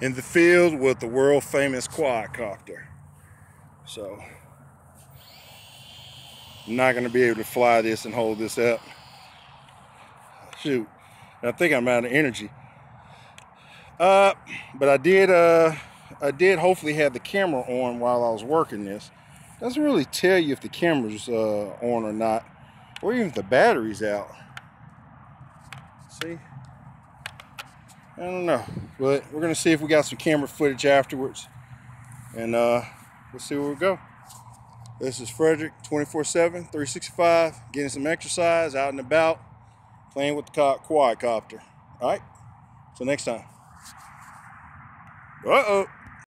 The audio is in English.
in the field with the world famous quadcopter. So I'm not gonna be able to fly this and hold this up. Shoot, I think I'm out of energy. Uh, but I did, uh, I did hopefully have the camera on while I was working this. Doesn't really tell you if the camera's uh, on or not, or even if the battery's out. See? I don't know, but we're gonna see if we got some camera footage afterwards, and uh, we'll see where we go. This is Fredrick, 24/7, 365, getting some exercise out and about, playing with the quadcopter. All right, so next time. Uh-oh.